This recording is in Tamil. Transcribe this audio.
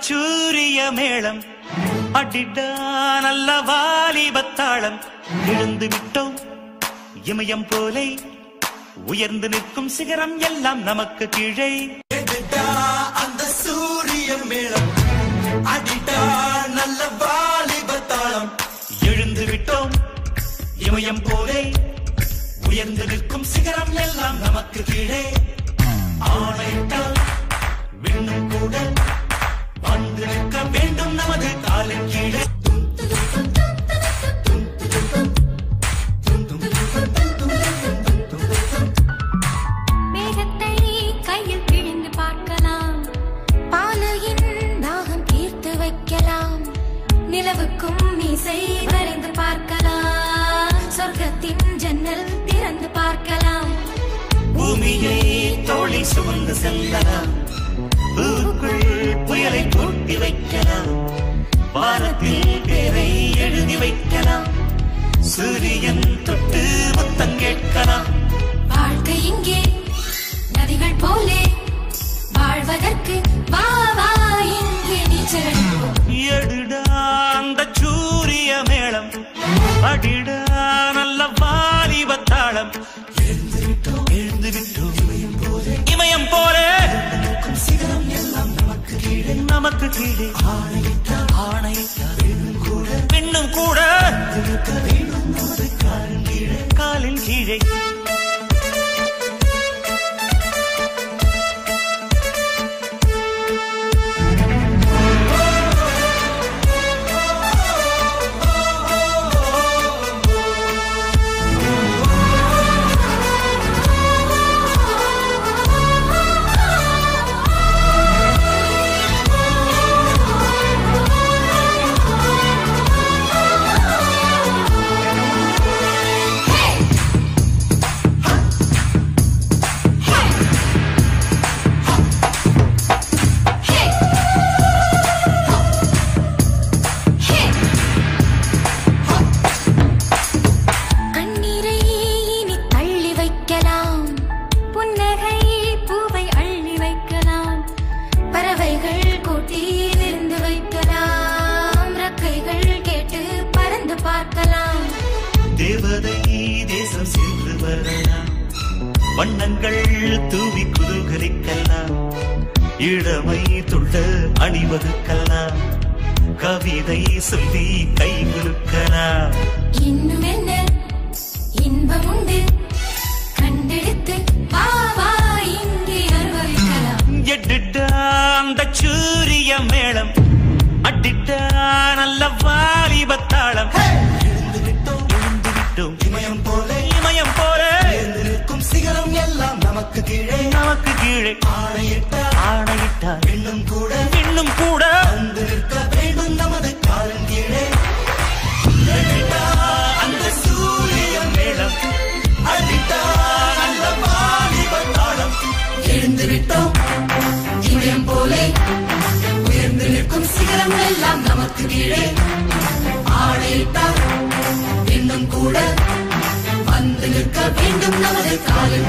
சூரிய மேளம் அடிடா நல்ல வாலிபத்தாளம். எழுந்து விட்டோம் இமயம் போலே. உயர்ந்து நிற்கும் சிகரம் எல்லாம் நமக்கு கீழே. அந்த சூரிய மேளம் அடிட்டா நல்ல வாலிபத்தாளம். எழுந்து விட்டோம் இமயம் போலே. உயர்ந்து நிற்கும் சிகரம் எல்லாம் நமக்கு கீழே. ஆணையிட்டால் விண்ணும் கூட வந்து நிற்க வேண்டும் நமது காலின் கீழே நிலவுக்கும் இசை வரைந்து பார்க்கலாம். சொர்க்கத்தின் ஜன்னல் திறந்து பார்க்கலாம். பூமியை தோழி சுமந்து செல்லலாம். பூக்குள் புயலை கூட்டி வைக்கலாம். வானத்தில் பேரை எழுதி வைக்கலாம். சூரியன் தொட்டு முத்தம் கேட்கலாம். வாழ்க்கை இங்கே நதிகள் போலே. வாழ்வதற்கு வா வா இங்கே நீச்சல். எடுடா அந்த சூரிய மேளம். அடிடா நமக்கு கீழே ஆணையிட்டா ஆணையிட்டா பெண்ணும் கூட. பெண்ணும் கூட. காலின் கீழே. வண்ணங்கள் தூவி குதூகலிக்கலாம் இளமை துள்ள அணிவகுக்கலாம். கவிதை சொல்லி கை குலுக்கலாம். இன்னும் என்ன? இன்பம் உண்டு. கண்டெடுத்து அந்த சூரிய மேளம். அட்டிட்டா நல்ல வாலிபத்தாளம் சிகரம் எல்லாம் நமக்கு கீழே. நமக்கு கீழே. ஆணையிட்டா ஆணையிட்டார் இன்னும் கூட. இன்னும் கூட. வந்து நிற்க வேண்டும் நமது காலின் கீழே. எட்டுட்டா அந்த சூரிய மேளம். அடிட்டா நல்ல வாலிபத்தாளம் எழுந்து விட்டோம். இமயம் போலே. உயர்ந்து நிற்கும் சிகரம் எல்லாம் நமக்கு கீழே. ஆணையிட்டா இன்னும் கூட. வந்து நிற்க வேண்டும் நமது காலின்